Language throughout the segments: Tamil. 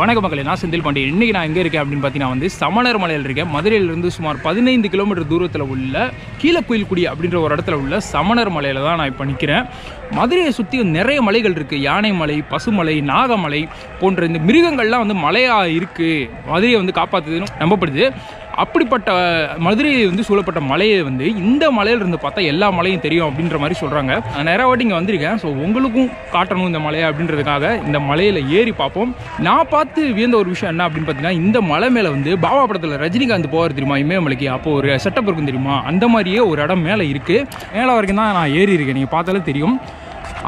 வணக்க மக்களே நான் செந்தில் பாண்டியன். இன்றைக்கி நான் எங்கே இருக்கேன் அப்படின்னு பார்த்தீங்கன்னா வந்து சமணர் மலையில் இருக்கேன். மதுரையிலிருந்து சுமார் பதினைந்து கிலோமீட்டர் தூரத்தில் உள்ள கீழக்குயில்குடி அப்படின்ற ஒரு இடத்துல உள்ள சமணர் மலையில் தான் நான் இப்போ நிற்கிறேன் மதுரையை சுற்றி நிறைய மலைகள் இருக்குது யானை மலை பசுமலை நாகமலை போன்ற இந்த மிருகங்கள்லாம் வந்து மலையாக இருக்குது மதுரையை வந்து காப்பாற்றுதுன்னு நம்பப்படுது. அப்படிப்பட்ட மதுரை வந்து சூழப்பட்ட மலையை வந்து இந்த மலையில இருந்து பார்த்தா எல்லா மலையும் தெரியும் அப்படின்ற மாதிரி சொல்கிறாங்க நிறைய வாட்டி இங்கே வந்திருக்கேன். ஸோ உங்களுக்கும் காட்டணும் இந்த மலையை அப்படின்றதுக்காக இந்த மலையில் ஏறி பார்ப்போம். நான் பார்த்து வியந்த ஒரு விஷயம் என்ன அப்படின்னு பார்த்தீங்கன்னா இந்த மலை மேலே வந்து பாபா படத்தில் ரஜினிகாந்த் போவார் தெரியுமா? இமயமலைக்கு. அப்போ ஒரு செட்டப் இருக்கும் தெரியுமா? அந்த மாதிரியே ஒரு இடம் மேலே இருக்குது மேலே வரைக்கும் தான் நான் ஏறி இருக்கேன். நீங்கள் பார்த்தாலே தெரியும்.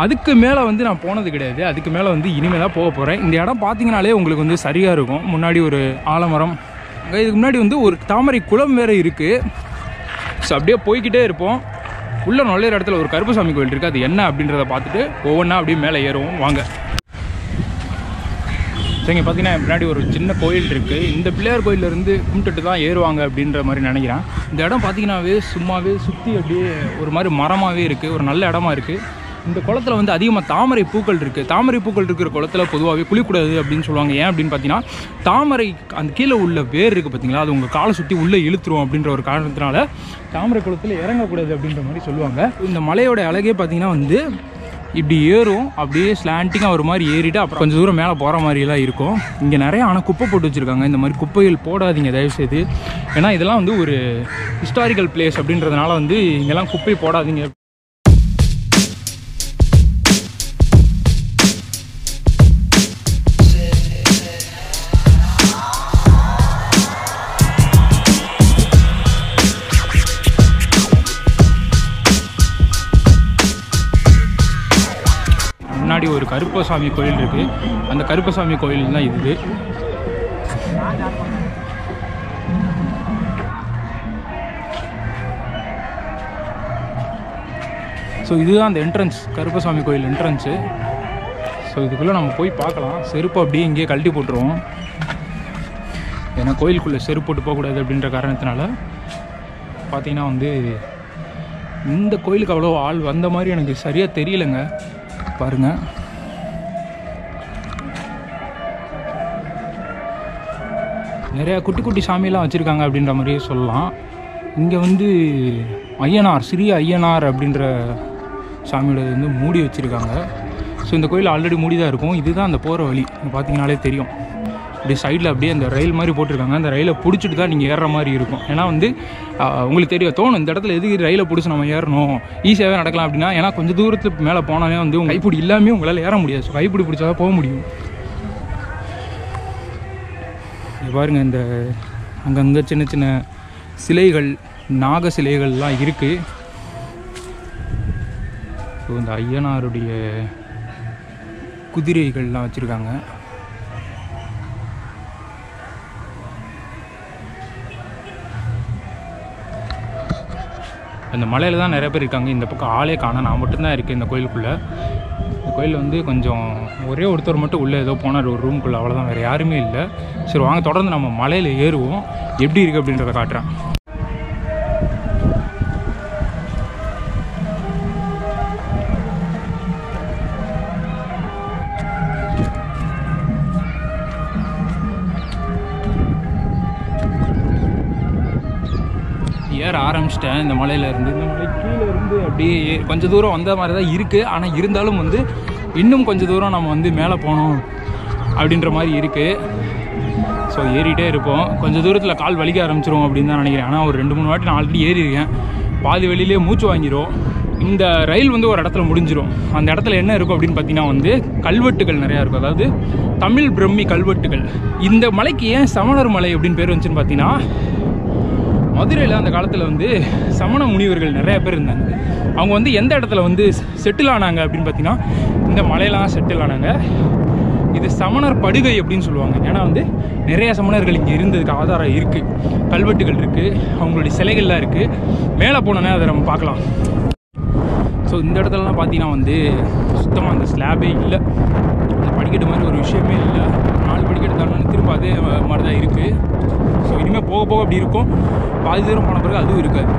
அதுக்கு மேலே வந்து நான் போனது கிடையாது. அதுக்கு மேலே வந்து இனிமேல் தான் போக போகிறேன் இந்த இடம் பார்த்தீங்கனாலே உங்களுக்கு வந்து சரியாக இருக்கும். முன்னாடி ஒரு ஆலமரம் இதுக்கு முன்னாடி வந்து ஒரு தாமரை குளம் வேறு இருக்குது ஸோ அப்படியே போய்கிட்டே இருப்போம். உள்ள நுழையிற இடத்துல ஒரு கருப்புசாமி கோயில் இருக்குது அது என்ன அப்படின்றத பார்த்துட்டு ஒவ்வொன்றா அப்படியே மேலே ஏறுவோம். வாங்க. சரிங்க பார்த்தீங்கன்னா முன்னாடி ஒரு சின்ன கோயில் இருக்குது இந்த பிள்ளையார் கோயிலேருந்து கும்பிட்டுட்டு தான் ஏறுவாங்க அப்படின்ற மாதிரி நினைக்கிறேன். இந்த இடம் பார்த்தீங்கன்னாவே சும்மாவே சுற்றி அப்படியே ஒரு மாதிரி மரமாகவே இருக்குது ஒரு நல்ல இடமா இருக்குது இந்த குளத்துல வந்து அதிகமாக தாமரை பூக்கள் இருக்குது தாமரை பூக்கள் இருக்கிற குளத்துல பொதுவாகவே குளிக்கூடாது அப்படின்னு சொல்லுவாங்க. ஏன் அப்படின்னு பார்த்தீங்கன்னா தாமரை அந்த கீழே உள்ள வேர் இருக்குது பார்த்தீங்களா அது உங்கள் காலை சுற்றி உள்ளே இழுத்துரும் அப்படின்ற ஒரு காரணத்தினால தாமரை குளத்தில் இறங்கக்கூடாது அப்படின்ற மாதிரி சொல்லுவாங்க. இந்த மலையோட அழகே பார்த்தீங்கன்னா வந்து இப்படி ஏறும் அப்படியே ஸ்லாண்டிங்காக ஒரு மாதிரி ஏறிட்டு அப்புறம் கொஞ்சம் தூரம் மேலே போகிற மாதிரிலாம் இருக்கும். இங்கே நிறைய ஆனால் குப்பை போட்டு வச்சுருக்காங்க. இந்த மாதிரி குப்பைகள் போடாதீங்க தயவுசெய்து. ஏன்னா இதெல்லாம் வந்து ஒரு ஹிஸ்டாரிக்கல் பிளேஸ் அப்படின்றதுனால வந்து இங்கெல்லாம் குப்பை போடாதீங்க. ஒரு கருப்பசாமி கோயில் இருக்குது அந்த கருப்பசாமி கோயில் தான் இது. ஸோ இதுதான் அந்த என்ட்ரன்ஸ் கருப்பசாமி கோயில் என்ட்ரன்ஸு ஸோ இதுக்குள்ளே நம்ம போய் பார்க்கலாம். செருப்பு அப்படியே இங்கேயே கழட்டி போட்டுருவோம். ஏன்னா கோயிலுக்குள்ளே செருப்பு போட்டு போகக்கூடாது அப்படின்ற காரணத்தினால பார்த்தீங்கன்னா வந்து இந்த கோயிலுக்கு அவ்வளோ ஆள் வந்த மாதிரி எனக்கு சரியாக தெரியலைங்க. பாருங்க. நிறையா குட்டி குட்டி சாமியெல்லாம் வச்சுருக்காங்க அப்படின்ற மாதிரியே சொல்லலாம். இங்கே வந்து ஐயனார் சிறிய ஐயனார் அப்படின்ற சாமியோட வந்து மூடி வச்சுருக்காங்க. ஸோ இந்த கோயில் ஆல்ரெடி மூடி தான் இருக்கும். இதுதான் அந்த போகிற வழி. பார்த்தீங்கனாலே தெரியும். அப்படியே சைடில் அப்படியே அந்த ரயில் மாதிரி போட்டிருக்காங்க. அந்த ரயிலை பிடிச்சிட்டு தான் நீங்கள் ஏறுற மாதிரி இருக்கும். ஏன்னா வந்து உங்களுக்கு தெரியும் தோணும் இந்த இடத்துல எதுக்கு ரயிலை பிடிச்சி நம்ம ஏறணும்? ஈஸியாகவே நடக்கலாம் அப்படின்னா ஏன்னா கொஞ்சம் தூரத்துக்கு மேலே போனாலே வந்து உங்கள் கைப்பிடி இல்லாமல் உங்களால் ஏற முடியாது. ஸோ கைப்பிடி பிடிச்சா தான் போக முடியும். இங்க பாருங்க இந்த அங்கங்கே சின்ன சின்ன சிலைகள் நாக சிலைகள்லாம் இருக்குது ஸோ இந்த ஐயனாருடைய குதிரைகள்லாம் வச்சுருக்காங்க. அந்த மலையில் தான் நிறைய பேர் இருக்காங்க. இந்த பக்கம் ஆளே காண நான் மட்டும்தான் இருக்கேன் இந்த கோயிலுக்குள்ளே. இந்த கோயில் வந்து கொஞ்சம் ஒரே ஒருத்தர் மட்டும் உள்ளே ஏதோ போனார் ஒரு ரூம்குள்ளே அவ்வளோதான் வேறு யாருமே இல்லை. சரி வாங்க. தொடர்ந்து நம்ம மலையில் ஏறுவோம். எப்படி இருக்குது அப்படின்றத காட்டுறேன். ஏற ஆரம்பிச்சிட்டேன். இந்த மலையில இருந்து. இந்த மலை கீழே வந்து அப்படியே கொஞ்சம் தூரம் வந்த மாதிரி தான் இருக்குது ஆனால் இருந்தாலும் வந்து இன்னும் கொஞ்சம் தூரம் நம்ம வந்து மேலே போகணும் அப்படின்ற மாதிரி இருக்குது ஸோ ஏறிகிட்டே இருப்போம். கொஞ்சம் தூரத்தில் கால் வலிக்க ஆரம்பிச்சிரும் அப்படின்னு தான் நினைக்கிறேன். ஆனால் ஒரு ரெண்டு மூணு வாட்டி நான் ஆல்ரெடி ஏறியிருக்கேன் பாதி வெளியிலே மூச்சு வாங்கிடும் இந்த ரயில் வந்து ஒரு இடத்துல முடிஞ்சிடும் அந்த இடத்துல என்ன இருக்கும் அப்படின்னு பார்த்தீங்கன்னா வந்து கல்வெட்டுகள் நிறையா இருக்கும். அதாவது தமிழ் பிரம்மி கல்வெட்டுகள். இந்த மலைக்கு ஏன் சமணர் மலை அப்படின்னு பேர் வந்துச்சுன்னு பார்த்தீங்கன்னா மதுரையில் அந்த காலத்தில் வந்து சமண முனிவர்கள் நிறைய பேர் இருந்தாங்க. அவங்க வந்து எந்த இடத்துல வந்து செட்டில் ஆனாங்க அப்படின்னு பார்த்தீங்கன்னா இந்த மலையெல்லாம் செட்டில் ஆனாங்க. இது சமணர் படுகை அப்படின்னு சொல்லுவாங்க. ஏன்னா வந்து நிறைய சமணர்கள் இங்கே இருந்ததுக்கு ஆதாரம் இருக்குது கல்வெட்டுகள் இருக்குது அவங்களுடைய சிலைகள்லாம் இருக்குது மேலே போனோன்னே அதை நம்ம பார்க்கலாம். ஸோ இந்த இடத்துலலாம் பார்த்தீங்கன்னா வந்து சுத்தமாக அந்த ஸ்லாபே இல்லை. அந்த படிக்கட்டு மாதிரி ஒரு விஷயமே இல்லை. நாலு படிக்கட்டு தாண்டணும் திரும்ப அதே மாதிரி தான் இருக்குது ஸோ இனிமேல் போக போக அப்படி இருக்கும். பாதி தூரம் போன பிறகு அதுவும் இருக்காது.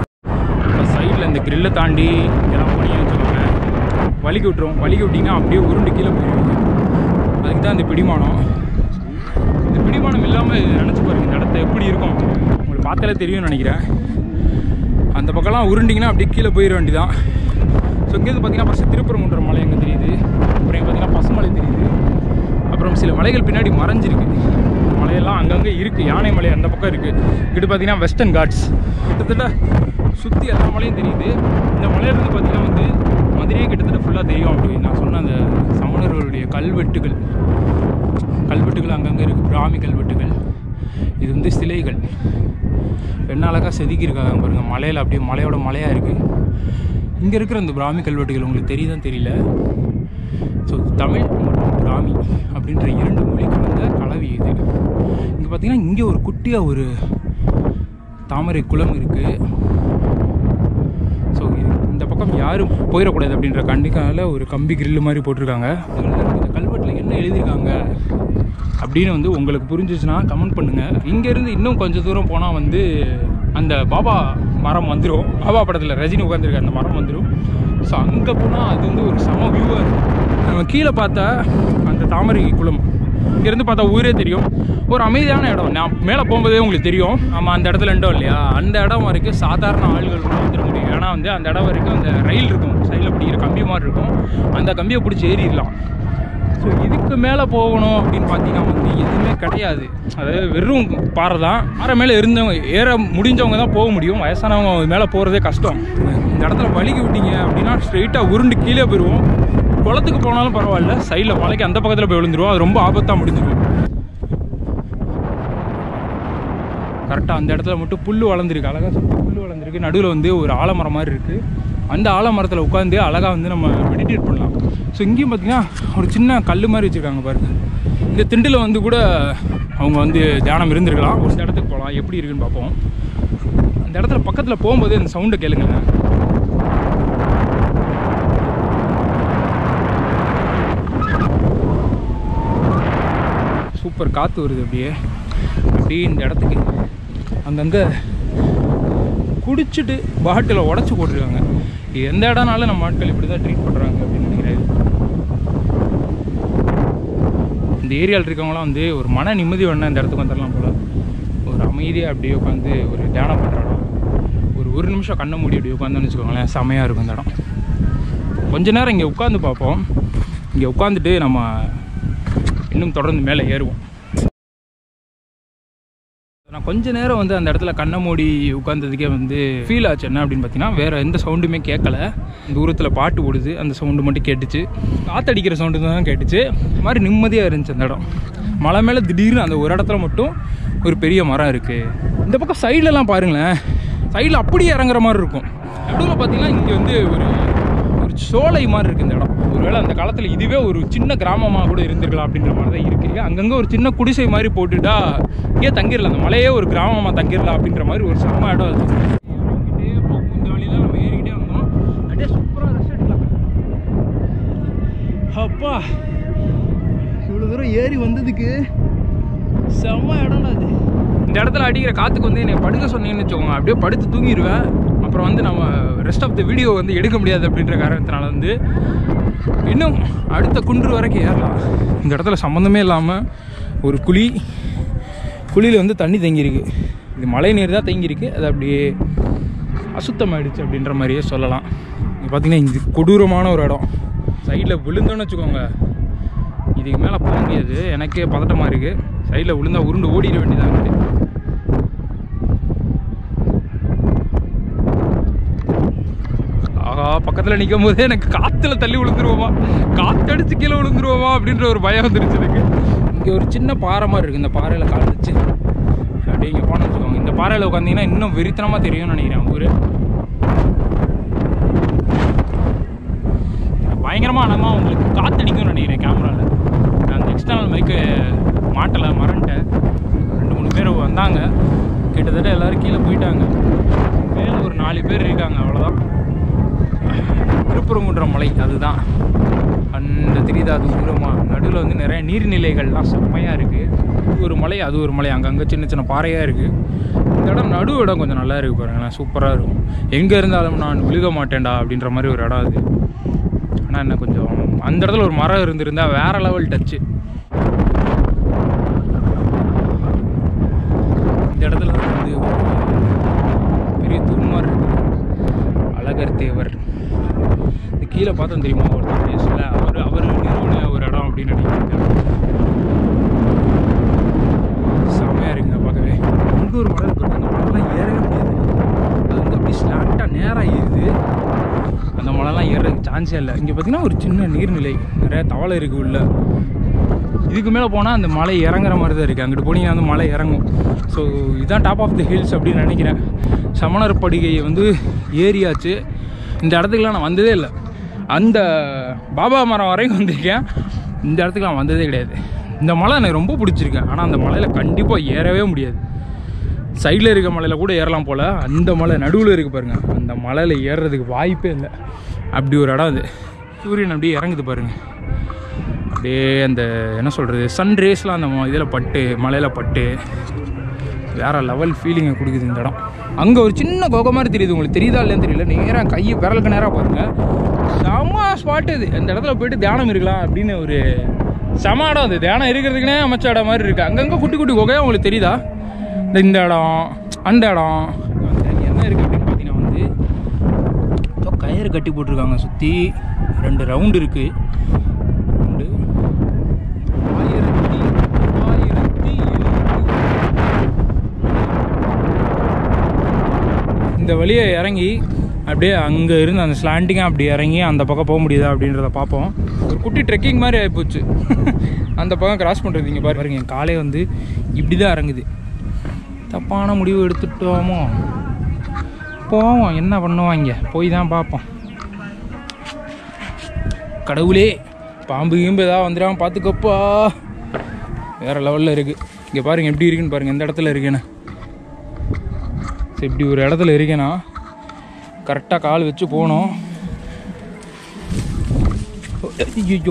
இப்போ சைடில் இந்த கிரில்லை தாண்டி எல்லாம் போனீங்கன்னு வச்சுக்கோங்க வலிக்கு விட்டுரும். வலிக்கு விட்டிங்கன்னா அப்படியே உருண்டு கீழே போயிடுவீங்க அதுக்கு தான் இந்த பிடிமானம். இந்த பிடிமானம் இல்லாமல் நினச்சி பாருங்க இந்த இடத்த எப்படி இருக்கும். உங்களுக்கு பார்த்தாலே தெரியும்னு நினைக்கிறேன். அந்த பக்கம்லாம் உருண்டிங்கன்னா அப்படியே கீழே போயிட வேண்டிதான் ஸோ இங்கேருந்து பார்த்தீங்கன்னா ஃபஸ்ட்டு திருப்பரங்குன்றம் மலை எங்கே தெரியுது? அப்புறம் இங்கே பார்த்தீங்கன்னா பசுமலை தெரியுது. அப்புறம் சில மலைகள் பின்னாடி மறைஞ்சிருக்கு. மலையெல்லாம் அங்கங்கே இருக்குது யானை மலை அந்த பக்கம் இருக்குது இங்கிட்டு பார்த்தீங்கன்னா வெஸ்டர்ன் காட்ஸ் கிட்டத்தட்ட சுற்றி எல்லா மலையும் தெரியுது. இந்த மலையிலேருந்து பார்த்தீங்கன்னா வந்து மதுரையே கிட்டத்தட்ட ஃபுல்லாக தெரியும் அப்படின்னு நான் சொன்ன அந்த சமணர்களுடைய கல்வெட்டுகள். கல்வெட்டுகள் அங்கங்கே இருக்குது பிராமி கல்வெட்டுகள். இது வந்து சிலைகள். என்ன அழகாக செதுக்கியிருக்காங்க பாருங்கள் மலையில் அப்படியே மலையோட மலையாக இருக்குது இங்கே இருக்கிற இந்த பிராமி கல்வெட்டுகள் உங்களுக்கு தெரியுதான் தெரியல. ஸோ தமிழ் மற்றும் பிராமி அப்படின்ற இரண்டு மொழி கலந்த கலவை இது. இங்கே பார்த்தீங்கன்னா இங்கே ஒரு குட்டியாக ஒரு தாமரை குளம் இருக்குது ஸோ இந்த பக்கம் யாரும் போயிடக்கூடாது அப்படின்ற கண்டிக்கால ஒரு கம்பி கிரில் மாதிரி போட்டிருக்காங்க. இந்த கல்வெட்டில் என்ன எழுதியிருக்காங்க அப்படின்னு வந்து உங்களுக்கு புரிஞ்சிச்சுன்னா கமெண்ட் பண்ணுங்கள் இங்கேருந்து இன்னும் கொஞ்சம் தூரம் போனால் வந்து அந்த பாபா மரம் வந்துடும் பாபா படத்தில் ரஜினி உட்காந்துருக்க அந்த மரம் வந்துடும் ஸோ அங்கே போனால் அது வந்து ஒரு சம வியூவாக இருக்கும் நம்ம கீழே பார்த்தா அந்த தாமரை குளம். இங்கேருந்து பார்த்தா ஊரே தெரியும். ஒரு அமைதியான இடம். நான் மேலே போகும்போதே உங்களுக்கு தெரியும். ஆமாம் அந்த இடத்துல இருந்தோம் இல்லையா? அந்த இடம் வரைக்கும் சாதாரண ஆள்கள் வந்துட முடியும். ஏன்னா வந்து அந்த இடம் வரைக்கும் அந்த ரயில் இருக்கும். சைடில் பிடிக்கிற கம்பி மாதிரி இருக்கும். அந்த கம்பியை பிடிச்சி ஏறிடலாம். ஸோ இதுக்கு மேலே போகணும் அப்படின்னு பார்த்தீங்கன்னா வந்து எதுவுமே கிடையாது. அதாவது வெறும் பாறை தான். பாறை மேலே இருந்தவங்க ஏற முடிஞ்சவங்க தான் போக முடியும். வயசானவங்க மேலே போகிறதே கஷ்டம். இந்த இடத்துல வலிக்கு விட்டீங்க அப்படின்னா ஸ்ட்ரெயிட்டாக உருண்டு கீழே போயிடுவோம். குளத்துக்கு போனாலும் பரவாயில்ல. சைடில் மலைக்கு அந்த பக்கத்தில் போய் விழுந்துருவோம். அது ரொம்ப ஆபத்தாக முடிஞ்சிடும். கரெக்டாக அந்த இடத்துல மட்டும் புல் வளர்ந்துருக்கு. அழகாக சுற்றி புல் வளர்ந்துருக்கு. நடுவில் வந்து ஒரு ஆலமரம் மாதிரி இருக்குது அந்த ஆலமரத்தில் உட்காந்து அழகாக வந்து நம்ம மெடிடேட் பண்ணலாம். ஸோ இங்கேயும் பார்த்திங்கன்னா ஒரு சின்ன கல் மாதிரி வச்சுருக்காங்க பாருங்க. இந்த திண்டில் வந்து கூட அவங்க வந்து தியானம் இருந்திருக்கலாம். ஒரு சில இடத்துக்கு போகலாம் எப்படி இருக்குன்னு பார்ப்போம். அந்த இடத்துல பக்கத்தில் போகும்போது அந்த சவுண்டை கேளுங்களேன். சூப்பர் காற்று வருது அப்படியே. அப்படியே இந்த இடத்துக்கு. அங்கங்கே குடிச்சிட்டு பாட்டிலை உடச்சி போட்டிருக்காங்க. எந்த இடம்னாலும் நம்ம ஆட்கள் இப்படி தான் ட்ரீட் பண்ணுறாங்க அப்படின்னு நினைக்கிறேன். இந்த ஏரியாவில் இருக்கவங்களாம் வந்து ஒரு மன நிம்மதி வேணா இந்த இடத்துக்கு வந்துடலாம் போல். ஒரு அமைதியாக அப்படியே உட்காந்து ஒரு தியானம் பண்ணுற இடம் ஒரு ஒரு நிமிஷம் கண்ணை மூடி அப்படி உட்காந்தோன்னு வச்சுக்கோங்களேன் செமையாக இருக்கும் இந்த இடம். கொஞ்ச நேரம் இங்கே உட்காந்து பார்ப்போம். இங்கே உட்காந்துட்டு நம்ம இன்னும் தொடர்ந்து மேலே ஏறுவோம். நான் கொஞ்ச நேரம் வந்து அந்த இடத்துல கண்ணை மூடி உட்காந்ததுக்கே வந்து ஃபீல் ஆச்சு. என்ன அப்படின்னு பார்த்தீங்கன்னா வேறு எந்த சவுண்டுமே கேட்கல. தூரத்தில் பாட்டு ஓடுது. அந்த சவுண்டு மட்டும் கேட்டுச்சு. காற்றடிக்கிற சவுண்டு தான் கேட்டுச்சு. இது மாதிரி நிம்மதியாக இருந்துச்சு அந்த இடம். மலை மேலே திடீர்னு அந்த ஒரு இடத்துல மட்டும் ஒரு பெரிய மரம் இருக்குது இந்த பக்கம் சைட்லலாம் பாருங்களேன். சைடில் அப்படியே இறங்குற மாதிரி இருக்கும். நடுவில் பார்த்தீங்கன்னா இங்கே வந்து ஒரு ஒரு சோலை மாதிரி இருக்குது இந்த இடம். ஒருவேளை அந்த காலத்தில் இதுவே ஒரு சின்ன கிராமமாக கூட இருந்திருக்கலாம் அப்படின்ற மாதிரி தான் இருக்குது அங்கங்கே ஒரு சின்ன குடிசை மாதிரி போட்டுட்டா இங்கே தங்கிடலாம் அந்த மலையே ஒரு கிராமமாக தங்கிடலாம் அப்படின்ற மாதிரி ஒரு செம்ம இடம் அது. இந்த நம்ம ஏறிக்கிட்டே வந்தோம். அப்படியே சூப்பராக அப்பா இவ்வளோ தூரம் ஏறி வந்ததுக்கு செம்ம இடம்டா அது. இந்த இடத்துல அடிக்கிற காற்றுக்கு வந்து என்னை படுக்க சொன்னீங்கன்னு வச்சுக்கோங்க. அப்படியே படுத்து தூங்கிடுவேன் அப்புறம் வந்து நம்ம ரெஸ்ட் ஆஃப் த வீடியோ வந்து எடுக்க முடியாது அப்படின்ற காரணத்தினால வந்து இன்னும் அடுத்த குன்று வரைக்கும் ஏறலாம். இந்த இடத்துல சம்மந்தமே இல்லாமல் ஒரு குழி குழியில் வந்து தண்ணி தங்கியிருக்கு. இது மழை நீர் தான் தங்கியிருக்கு. அது அப்படியே அசுத்தமாயிடுச்சு அப்படின்ற மாதிரியே சொல்லலாம். இங்கே பார்த்தீங்கன்னா இது கொடூரமான ஒரு இடம். சைடில் விழுந்தோன்னு வச்சுக்கோங்க. இதுக்கு மேலே போக முடியாது எனக்கே பதட்டமாக இருக்குது சைடில் விழுந்தா உருண்டு ஓடிட வேண்டியதாக இருக்குது பக்கத்தில் நிற்கும் போதே எனக்கு காற்றுல தள்ளி விழுந்துருவோமா? காற்றடிச்சு கீழே விழுந்துருவோமா அப்படின்ற ஒரு பயம் வந்துருச்சு எனக்கு. இங்கே ஒரு சின்ன பாறை மாதிரி இருக்குது இந்த பாறையில் கால் வச்சு அப்படியே இங்கே போன வச்சுக்கோங்க. இந்த பாறையில் உட்காந்தீங்கன்னா இன்னும் வெறித்தனமாக தெரியும்னு நினைக்கிறேன் ஊர். பயங்கரமாக அனமாக உங்களுக்கு காற்றடிக்கும்னு நினைக்கிறேன் கேமராவில் நான் அந்த எக்ஸ்டர்னல் மைக்கு மாட்டலை மறந்துட்டேன். ரெண்டு மூணு பேர் வந்தாங்க. கிட்டத்தட்ட எல்லோரும் கீழே போயிட்டாங்க. மேலே ஒரு நாலு பேர் இருக்காங்க அவ்வளோதான் திருப்பரங்குன்ற மலை அதுதான். அந்த தெரியுதா அது தூரமாக நடுவில் வந்து நிறைய நீர்நிலைகள்லாம் செம்மையாக இருக்குது இது ஒரு மலை அது ஒரு மலை. அங்கங்கே சின்ன சின்ன பாறையாக இருக்குது இந்த இடம் நடு இடம் கொஞ்சம் நல்லா இருக்குது பாருங்களேன். சூப்பராக இருக்கும். எங்கே இருந்தாலும் நான் விழுக மாட்டேன்டா அப்படின்ற மாதிரி ஒரு இடம் அது. ஆனால் என்ன கொஞ்சம் அந்த இடத்துல ஒரு மரம் இருந்திருந்தால் வேற லெவல் டச்சு அந்த இடத்துல வந்து அழகர்தேவர் இது கீழே பார்த்தோம் தெரியுமா ஒருத்தர் பேசல அவர் அவர் நிறுவன ஒரு இடம் அப்படின்னு நினைக்கிறாங்க செம்மையாக இருக்குங்க பார்க்கவே. முன்னூறு மடல் அந்த மலைலாம் ஏறவே முடியாது. அது வந்து அப்படி ஸ்லாண்டாக நேராக ஏறுது. அந்த மலைலாம் ஏறதுக்கு சான்ஸே இல்லை. இங்கே பார்த்தீங்கன்னா ஒரு சின்ன நீர்நிலை. நிறையா தவளை இருக்குது உள்ள. இதுக்கு மேலே போனால் அந்த மலை இறங்குற மாதிரி தான் இருக்குது அங்கிட்டு போனீங்கன்னா அந்த மலை இறங்கும். ஸோ இதுதான் டாப் ஆஃப் தி ஹில்ஸ் அப்படின்னு நினைக்கிறேன். சமணர் படுகையை வந்து ஏறியாச்சு. இந்த இடத்துக்குலாம் நான் வந்ததே இல்லை. அந்த பாபா மரம் வரைக்கும் வந்திருக்கேன். இந்த இடத்துக்கு நான் வந்ததே கிடையாது. இந்த மலை எனக்கு ரொம்ப பிடிச்சிருக்கேன் ஆனால் அந்த மலையில் கண்டிப்பாக ஏறவே முடியாது. சைடில் இருக்க மலையில் கூட ஏறலாம் போல். அந்த மலை நடுவில் இருக்கு பாருங்கள் அந்த மலையில் ஏறுறதுக்கு வாய்ப்பே இல்லை. அப்படி ஒரு இடம் அது. சூரியன் அப்படியே இறங்குது பாருங்கள் அப்படியே அந்த என்ன சொல்கிறது சன் ரேஸ்லாம் அந்த இதில் பட்டு மலையில் பட்டு வேறு லெவல் ஃபீலிங்கை கொடுக்குது இந்த இடம். அங்கே ஒரு சின்ன குகை மாதிரி தெரியுது உங்களுக்கு. தெரியுதா இல்லைன்னு தெரியல. நேராக கை விரலுக்கு நேராக பாருங்கள் செம ஸ்பாட் இது. அந்த இடத்துல போயிட்டு தியானம் இருக்கலாம் அப்படின்னு ஒரு செம இடம் அது. தியானம் இருக்கிறதுக்குனே அமைச்ச இடம் மாதிரி இருக்குது அங்கங்கே குட்டி குட்டி குகையாக உங்களுக்கு தெரியுதா? இந்த இந்த இடம் அந்த இடம். என்ன இருக்குது அப்படின்னு பார்த்தீங்கன்னா வந்து கயிறு கட்டி போட்டிருக்காங்க சுற்றி ரெண்டு ரவுண்டு இருக்குது இந்த வழியை இறங்கி அப்படியே அங்கே இருந்து அந்த ஸ்லாண்டிங்காக அப்படி இறங்கி அந்த பக்கம் போக முடியுதா அப்படின்றத பார்ப்போம். ஒரு குட்டி ட்ரெக்கிங் மாதிரி ஆகிப்போச்சு அந்த பக்கம் கிராஸ் பண்ணுறது இங்கே பாருங்க என் காலே வந்து இப்படி தான் இறங்குது. தப்பான முடிவு எடுத்துட்டோமோ? போவோம். என்ன பண்ணுவாங்க? போய் தான் பார்ப்போம். கடவுளே பாம்பு கீம்பு ஏதாவது வந்துடாமல் பார்த்துக்கப்பா. வேற லெவலில் இருக்குது இங்கே பாருங்க எப்படி இருக்குன்னு பாருங்க. எந்த இடத்துல இருக்குன்னு. ஸோ இப்படி ஒரு இடத்துல இருக்கேன்னா கரெக்டாக கால் வச்சு போகணும்.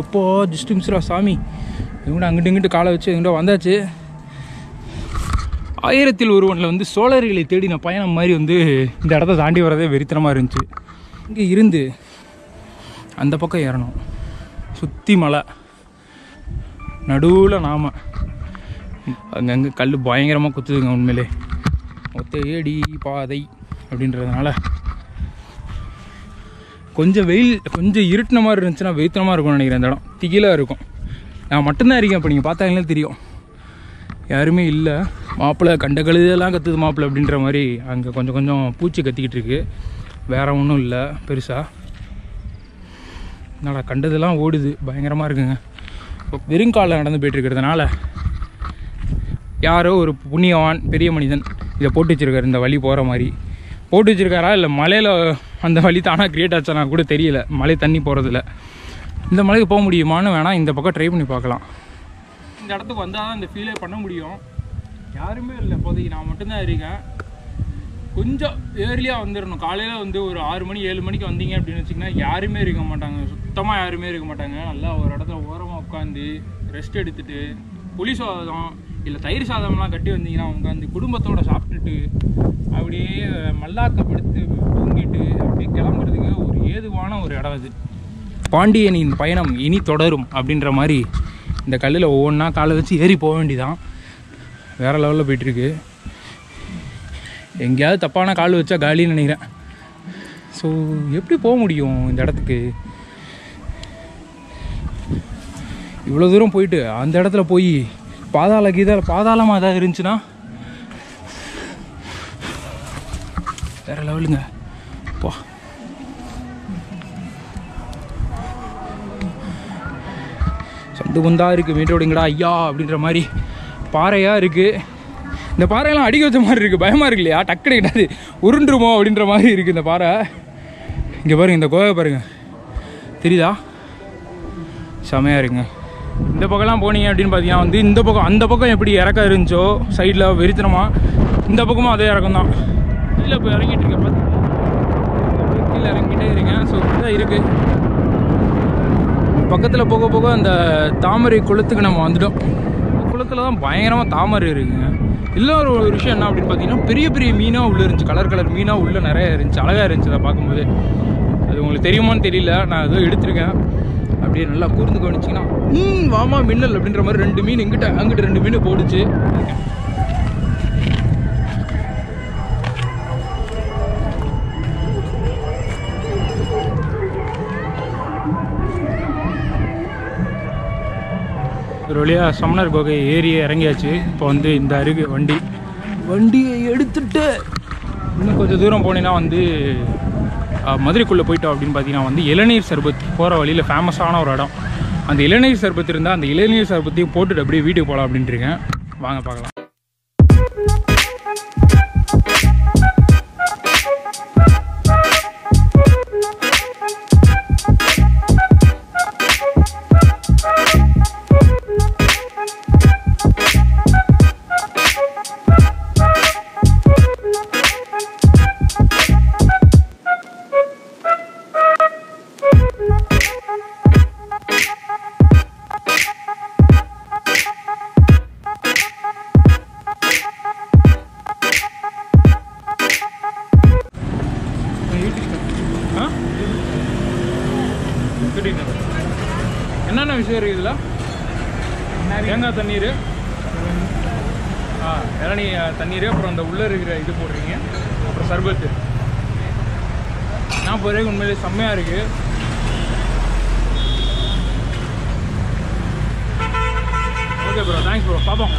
எப்போ ஜஸ்ட் மிஸ்ரா சாமி. இவங்கள்ட்ட அங்கிட்டு இங்கிட்டு காலை வச்சு எங்கிட்ட வந்தாச்சு. ஆயிரத்தில் ஒருவனில் வந்து சோழர்களை தேடின பயணம் மாதிரி வந்து இந்த இடத்த தாண்டி வரதே வெறித்தனமாக இருந்துச்சு. இங்கே இருந்து அந்த பக்கம் ஏறணும். சுற்றி மலை. நடுவில் நாம். அங்கங்கே கல் பயங்கரமாக குத்துதுங்க உண்மையிலே. ஒத்தையடி பாதை அப்படின்றதுனால கொஞ்சம் வெயில் கொஞ்சம் இருட்டின மாதிரி இருந்துச்சுன்னா வெயித்தனமாக இருக்கும்னு நினைக்கிறேன் இந்த இடம். திகிலாக இருக்கும். நான் மட்டும்தான் இருக்கேன் இப்போ நீங்கள் பார்த்தாங்களே தெரியும். யாருமே இல்லை. மாப்பிள்ளை கண்ட கழுதெல்லாம் கத்துது மாப்பிள்ளை அப்படின்ற மாதிரி அங்கே கொஞ்சம் கொஞ்சம் பூச்சி கத்திக்கிட்டு இருக்கு. வேற ஒன்றும் இல்லை பெருசாக என்னடா கண்டதெல்லாம் ஓடுது. பயங்கரமாக இருக்குங்க. இப்போ வெறுங்காலில் நடந்து போயிட்டு இருக்கிறதுனால யாரோ ஒரு புண்ணியவான் பெரிய மனிதன் இதை போட்டு வச்சுருக்காரு இந்த வழி போகிற மாதிரி. போட்டு வச்சிருக்காரா இல்லை மலையில் அந்த வழி தானாக க்ரியேட் ஆச்சானா கூட தெரியல. மலை தண்ணி போகிறதில்ல இந்த மலைக்கு போக முடியுமான்னு வேணால் இந்த பக்கம் ட்ரை பண்ணி பார்க்கலாம். இந்த இடத்துக்கு வந்தால் தான் இந்த ஃபீலே பண்ண முடியும். யாருமே இல்லை இப்போதைக்கு நான் மட்டும்தான் இருக்கேன் கொஞ்சம் ஏர்லியாக வந்துடணும் காலையில் வந்து ஒரு ஆறு மணி ஏழு மணிக்கு வந்தீங்க அப்படின்னு வச்சிங்கன்னா யாருமே இருக்க மாட்டாங்க. சுத்தமாக யாருமே இருக்க மாட்டாங்க. நல்லா ஒரு இடத்துல ஓரமாக உட்காந்து ரெஸ்ட் எடுத்துட்டு புளி சாதம் இல்லை தயிர் சாதம்லாம் கட்டி வந்தீங்கன்னா உட்காந்து குடும்பத்தோடு சாப்பிட்டுட்டு அப்படியே மல்லாக்கப்படுத்து தூங்கிட்டு அப்படியே கிளம்புறதுக்கு ஒரு ஏதுவான ஒரு இடம் இது பாண்டியனின் பயணம் இனி தொடரும் அப்படின்ற மாதிரி இந்த கல்லில் ஒவ்வொன்றா காலை வச்சு ஏறி போக வேண்டிதான். வேறு லெவலில் போயிட்டுருக்கு. எங்கேயாவது தப்பான கால் வச்சா காலின்னு நினைக்கிறேன். ஸோ எப்படி போக முடியும் இந்த இடத்துக்கு? இவ்வளோ தூரம் போயிட்டு அந்த இடத்துல போய் பாதாள கீதால பாதாளமாக ஏதாவது இருந்துச்சுன்னா? வேற லெவலுங்க போ. சந்து குந்தாக இருக்குது மீட்டோடுங்கடா ஐயா அப்படின்ற மாதிரி பாறையாக இருக்குது இந்த பாறையெல்லாம் அடிக்க வச்ச மாதிரி இருக்குது பயமாக இருக்கு இல்லையா? டக்குனு கிடையாது உருண்டுருமோ அப்படின்ற மாதிரி இருக்குது இந்த பாறை. இங்கே பாருங்க இந்த கோவை பாருங்க. தெரியுதா? செமையாக இருக்குங்க. இந்த பக்கம்லாம் போனீங்க அப்படின்னு பார்த்தீங்கன்னா வந்து இந்த பக்கம் அந்த பக்கம் எப்படி இறக்கம் இருந்துச்சோ சைடில் வெறித்தனமாக இந்த பக்கமும் அதே இறக்கம் தான். கீழே போய் இறங்கிட்டு இருக்கேன் பார்த்து கீழே இறங்கிட்டே இருக்கேன். ஸோ தான் இருக்குது பக்கத்தில் போக போக அந்த தாமரை குளத்துக்கு நம்ம வந்துட்டோம். குளத்தில் தான் பயங்கரமாக தாமரை இருக்குங்க. இல்லை ஒரு விஷயம் என்ன அப்படின்னு பார்த்தீங்கன்னா பெரிய பெரிய மீனாக உள்ளே இருந்துச்சு. கலர் கலர் மீனாக உள்ளே நிறையா இருந்துச்சு. அழகாக இருந்துச்சு அதை பார்க்கும்போது. அது உங்களுக்கு தெரியுமான்னு தெரியல. நான் எதுவும் எடுத்திருக்கேன். அப்படியே நல்லா கூர்ந்து கவனிச்சிங்கன்னா ம் வாமா மின்னல் அப்படின்ற மாதிரி ரெண்டு மீன் இங்கிட்ட அங்கிட்ட ரெண்டு மீன் போடுச்சு. ஒரு வழியாக சமணர் கோகை ஏறி இறங்கியாச்சு. இப்போ வந்து இந்த அருகு வண்டி. வண்டியை எடுத்துட்டு இன்னும் கொஞ்சம் தூரம் போனீங்கன்னா வந்து மதுரைக்குள்ளே போயிட்டோம் அப்படின்னு பார்த்தீங்கன்னா வந்து இளநீர் சர்பத் போகிற வழியில் ஃபேமஸான ஒரு இடம். அந்த இளநீர் சர்பத் இருந்தால் அந்த இளநீர் சர்பத்தையும் போட்டுட்டு அப்படியே வீட்டுக்கு போகலாம் அப்படின்ட்டு இருக்கேன். வாங்க பார்க்கலாம். என்னென்ன விஷயம் இருக்குது இதில்? தேங்காய் தண்ணீர். ஆ இளநீ தண்ணீர் அப்புறம் அந்த உள்ளே இருக்கிற இது போடுறீங்க. அப்புறம் சர்பத்து. நான் போகிறேன் உண்மையிலே செம்மையாக இருக்குது ஓகே ப்ரோ தேங்க்ஸ் ப்ரோ பார்ப்போம்